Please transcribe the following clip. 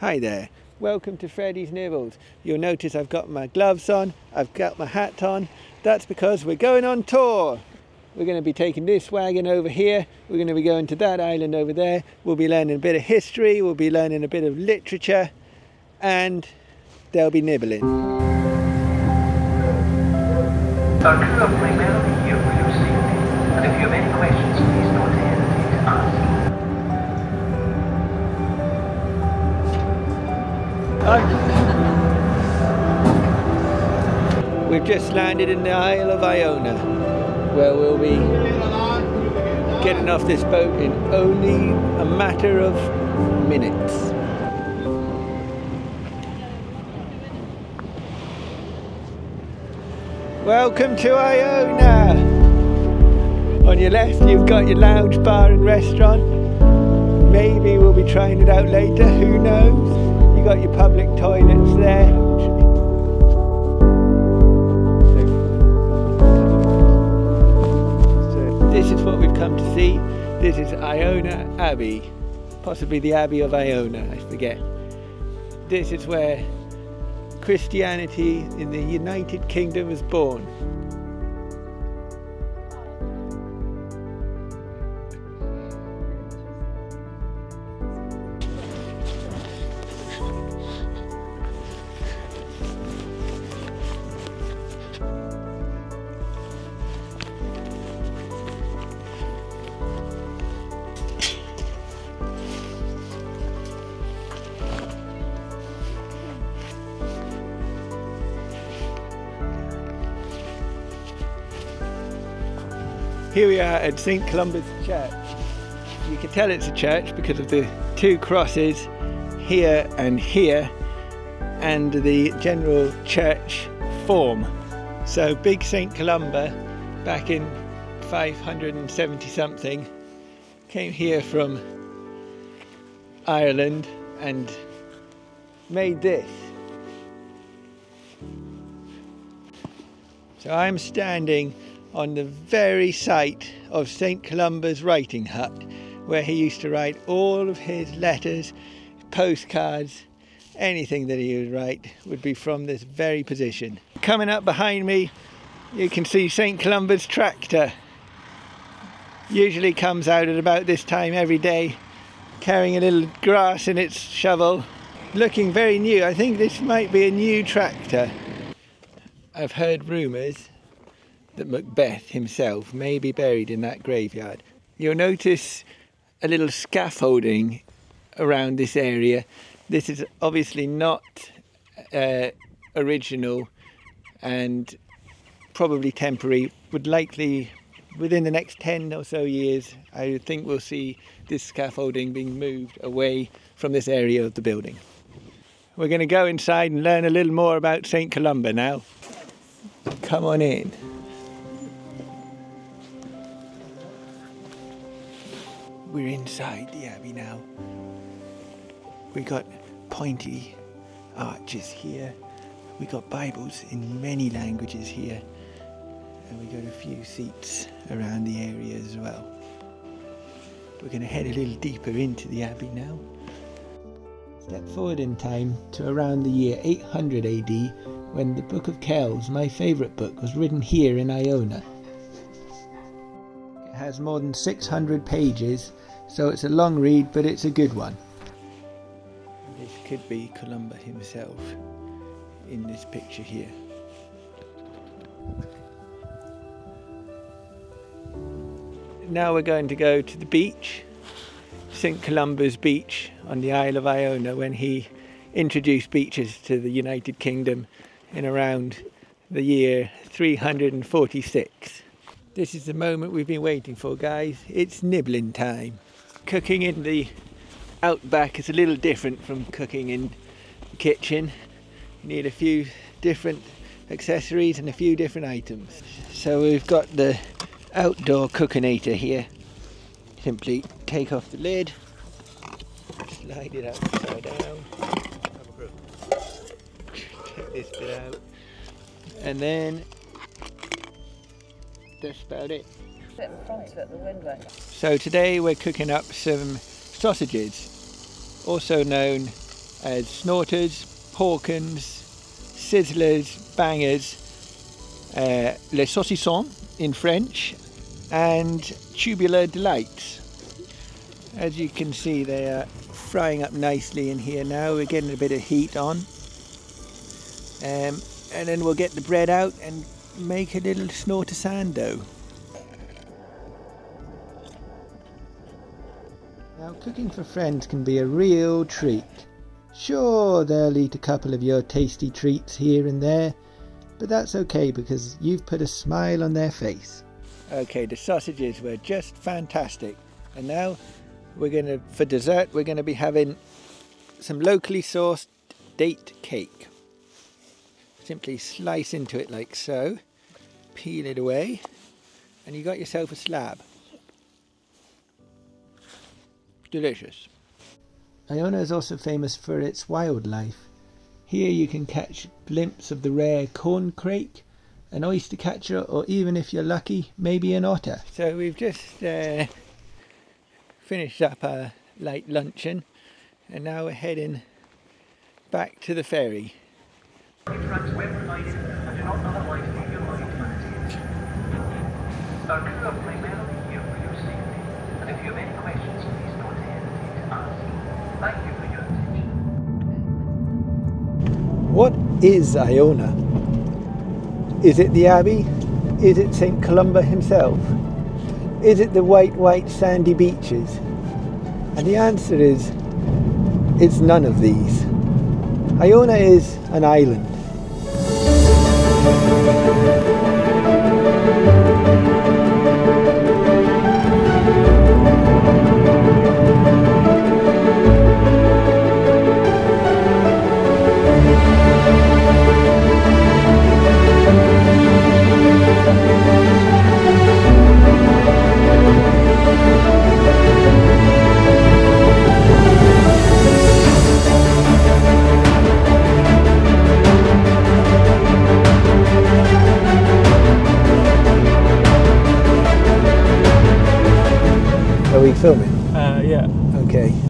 Hi there, welcome to Freddie's Nibbles. You'll notice I've got my gloves on, I've got my hat on. That's because we're going on tour. We're going to be taking this wagon over here, we're going to be going to that island over there. We'll be learning a bit of history, we'll be learning a bit of literature, and they'll be nibbling. Our crew of safety, and if you have any questions, We've just landed in the Isle of Iona, where we'll be getting off this boat in only a matter of minutes. Welcome to Iona! On your left, you've got your lounge bar and restaurant. Maybe we'll be trying it out later, who knows? Got your public toilets there. So this is what we've come to see. This is Iona Abbey, possibly the Abbey of Iona, I forget. This is where Christianity in the United Kingdom was born. Here we are at St Columba's Church. You can tell it's a church because of the two crosses here and here and the general church form. So big St Columba back in 570 something came here from Ireland and made this. So I'm standing on the very site of St Columba's writing hut, where he used to write all of his letters, postcards, anything that he would write would be from this very position. Coming up behind me, you can see St Columba's tractor. Usually comes out at about this time every day, carrying a little grass in its shovel, looking very new. I think this might be a new tractor. I've heard rumours that Macbeth himself may be buried in that graveyard. You'll notice a little scaffolding around this area. This is obviously not uh, original and probably temporary. Would likely, within the next 10 or so years, I think we'll see this scaffolding being moved away from this area of the building. We're going to go inside and learn a little more about St Columba now. Come on in. We're inside the abbey now. We got pointy arches here. We got Bibles in many languages here. And we got a few seats around the area as well. We're going to head a little deeper into the abbey now. Step forward in time to around the year 800 AD when the Book of Kells, my favourite book, was written here in Iona It has more than 600 pages, so it's a long read, but it's a good one. This could be Columba himself in this picture here. Now we're going to go to the beach, St Columba's beach on the Isle of Iona when he introduced beaches to the United Kingdom in around the year 346. This is the moment we've been waiting for, guys. It's nibbling time. Cooking in the outback is a little different from cooking in the kitchen. You need a few different accessories and a few different items. So we've got the outdoor cookinator here. Simply take off the lid, slide it upside down, take this bit out, and then that's about it. Sit in front of it, the wind went. So today we're cooking up some sausages, also known as snorters, porkins, sizzlers, bangers, uh, les saucissons in French, and tubular delights. As you can see, they are frying up nicely in here now. We're getting a bit of heat on. Um, and then we'll get the bread out and make a little snorter sando. Now, cooking for friends can be a real treat. Sure, they'll eat a couple of your tasty treats here and there, but that's okay because you've put a smile on their face. Okay, the sausages were just fantastic. And now we're going to, for dessert, we're going to be having some locally sourced date cake. Simply slice into it like so, peel it away, and you got yourself a slab. Delicious. Iona is also famous for its wildlife. Here you can catch a glimpse of the rare corn crake, an oyster catcher, or even if you're lucky, maybe an otter. So we've just uh, finished up our late luncheon and now we're heading back to the ferry. What is Iona? Is it the Abbey? Is it St. Columba himself? Is it the white, white sandy beaches? And the answer is, it's none of these. Iona is an island. Filming? Uh, yeah. Okay.